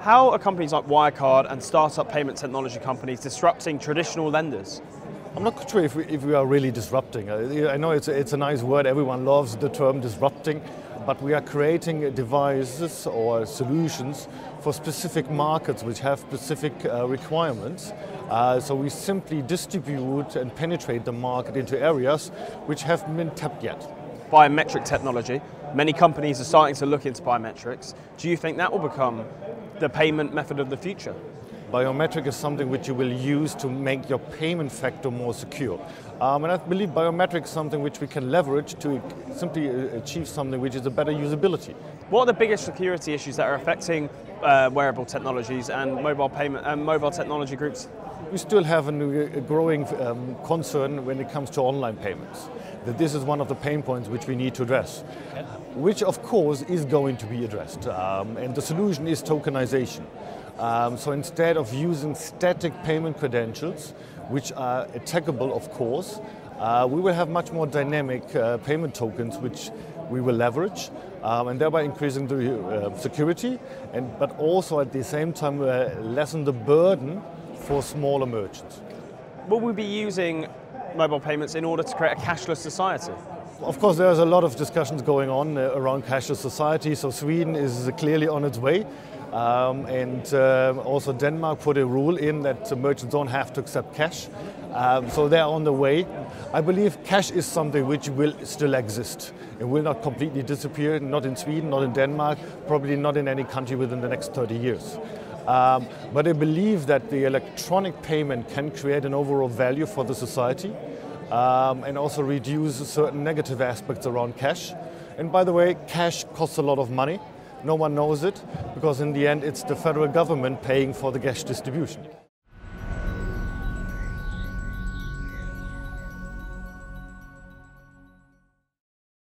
How are companies like Wirecard and startup payment technology companies disrupting traditional lenders? I'm not sure if we, if we are really disrupting. I know it's a, it's a nice word, everyone loves the term disrupting, but we are creating devices or solutions for specific markets which have specific uh, requirements. Uh, so we simply distribute and penetrate the market into areas which haven't been tapped yet. Biometric technology, many companies are starting to look into biometrics. Do you think that will become the payment method of the future? Biometric is something which you will use to make your payment factor more secure. Um, and I believe biometric is something which we can leverage to simply uh, achieve something which is a better usability. What are the biggest security issues that are affecting uh, wearable technologies and mobile payment and mobile technology groups? We still have a, growing um, concern when it comes to online payments. That this is one of the pain points which we need to address, which of course is going to be addressed. Um, and the solution is tokenization. Um, so instead of using static payment credentials, which are attackable of course, uh, we will have much more dynamic uh, payment tokens which we will leverage um, and thereby increasing the uh, security and but also at the same time uh, lessen the burden for smaller merchants. Will we be using mobile payments in order to create a cashless society? Of course, there's a lot of discussions going on uh, around cashless society. So Sweden is clearly on its way. Um, and uh, also Denmark put a rule in that merchants don't have to accept cash. Um, so they're on the way. I believe cash is something which will still exist. It will not completely disappear, not in Sweden, not in Denmark, probably not in any country within the next 30 years. Um, but I believe that the electronic payment can create an overall value for the society um, and also reduce certain negative aspects around cash. And by the way, cash costs a lot of money. No one knows it because in the end it's the federal government paying for the cash distribution.